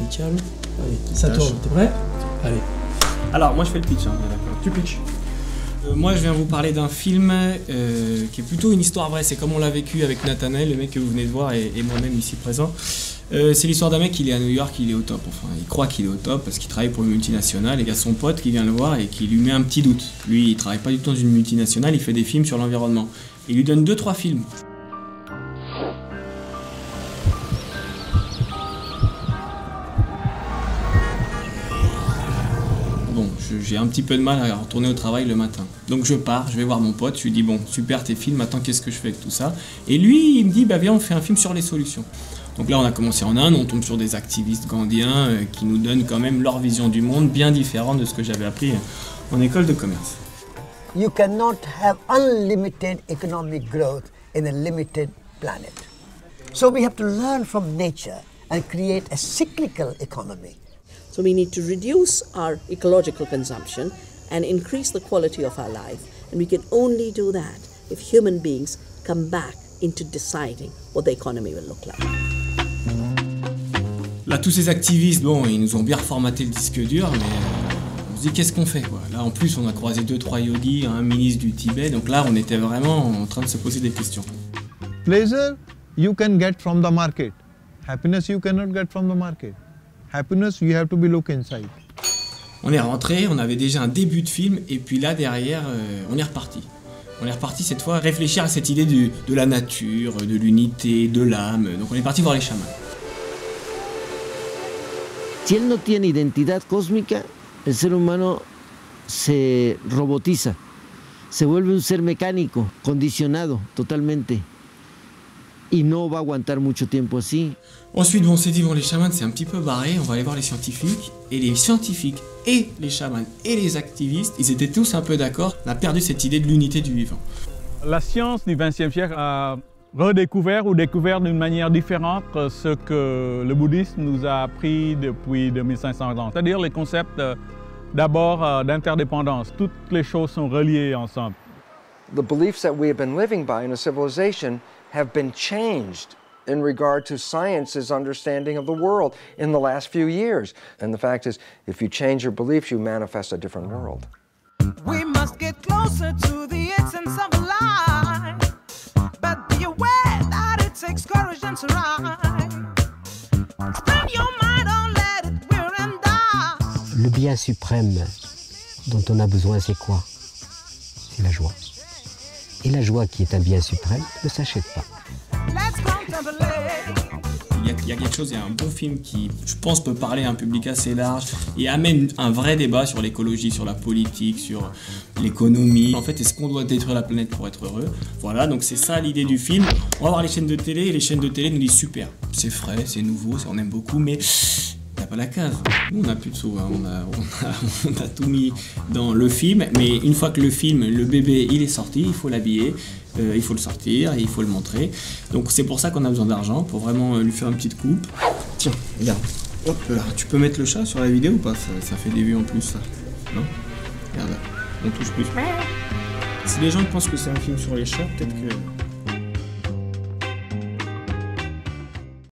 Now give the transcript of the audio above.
Nickel. Allez, ça tourne. T'es prêt? Allez. Alors, moi je fais le pitch, hein, d'accord. Tu pitches. Euh, moi, je viens vous parler d'un film euh, qui est plutôt une histoire vraie. C'est comme on l'a vécu avec Nathanael, le mec que vous venez de voir, et, et moi-même ici présent. Euh, c'est l'histoire d'un mec, il est à New York, il est au top. Enfin, il croit qu'il est au top parce qu'il travaille pour une multinationale et il y a son pote qui vient le voir et qui lui met un petit doute. Lui, il travaille pas du tout dans une multinationale, il fait des films sur l'environnement. Il lui donne deux trois films. J'ai un petit peu de mal à retourner au travail le matin. Donc je pars, je vais voir mon pote, je lui dis bon, super tes films, maintenant qu'est-ce que je fais avec tout ça? Et lui, il me dit bah viens, on fait un film sur les solutions. Donc là, on a commencé en Inde, on tombe sur des activistes gandhiens euh, qui nous donnent quand même leur vision du monde bien différente de ce que j'avais appris euh, en école de commerce. You cannot have unlimited economic growth in a limited planet. So we have to learn from nature and create a cyclical economy. So we need to reduce our ecological consumption and increase the quality of our life. And we can only do that if human beings come back into deciding what the economy will look like. Là, tous ces activistes, bon, ils nous ont bien reformaté le disque dur, mais euh, on se dit qu'est-ce qu'on fait quoi? Là, en plus, on a croisé deux, trois yogis, un ministre du Tibet, donc là, on était vraiment en train de se poser des questions. Pleasure you can get from the market. Happiness you cannot get from the market. Happiness you have to be look inside. On est rentré, on avait déjà un début de film, et puis là, derrière, euh, on est reparti. On est reparti cette fois réfléchir à cette idée du- de la nature, de l'unité, de l'âme. Donc on est parti voir les chamans. Si él no tiene identidad cósmica, el ser humano se robotiza, se vuelve un ser mecánico, condicionado totalmente, y no va aguantar mucho tiempo así. Ensuite, bon, on s'est dit, bon, les chamans, c'est un petit peu barré, on va aller voir les scientifiques. Et les scientifiques et les chamans et les activistes, ils étaient tous un peu d'accord. On a perdu cette idée de l'unité du vivant. La science du XXe siècle a redécouvert ou découvert d'une manière différente ce que le bouddhisme nous a appris depuis 2500 ans, c'est-à-dire les concepts euh, d'abord euh, d'interdépendance. Toutes les choses sont reliées ensemble. the beliefs that we have been living by in a civilization have been changed in regard to science's understanding of the world in the last few years. And the fact is, if you change your beliefs, you manifest a different world. We must get closer to the essence of life. But be aware that it takes courage and survive. Your mind, don't let it wear and die. Le bien suprême dont on a besoin, c'est quoi C'est la joie. Et la joie qui est un bien suprême ne s'achète pas. Il y, a, il y a quelque chose, il y a un bon film qui, je pense, peut parler à un public assez large et amène un vrai débat sur l'écologie, sur la politique, sur l'économie. En fait, est-ce qu'on doit détruire la planète pour être heureux? Voilà, donc c'est ça l'idée du film. On va voir les chaînes de télé et les chaînes de télé nous disent super, c'est frais, c'est nouveau, on aime beaucoup, mais pas la case. Nous, on n'a plus de sous, hein. on, a, on, a, on a tout mis dans le film, mais une fois que le film, le bébé, il est sorti, il faut l'habiller, euh, il faut le sortir, et il faut le montrer. Donc c'est pour ça qu'on a besoin d'argent, pour vraiment euh, lui faire une petite coupe. Tiens, regarde. Hop là, tu peux mettre le chat sur la vidéo ou pas? Ça, ça fait des vues en plus, ça. Non? Regarde, on touche plus. Si les gens pensent que c'est un film sur les chats, peut-être que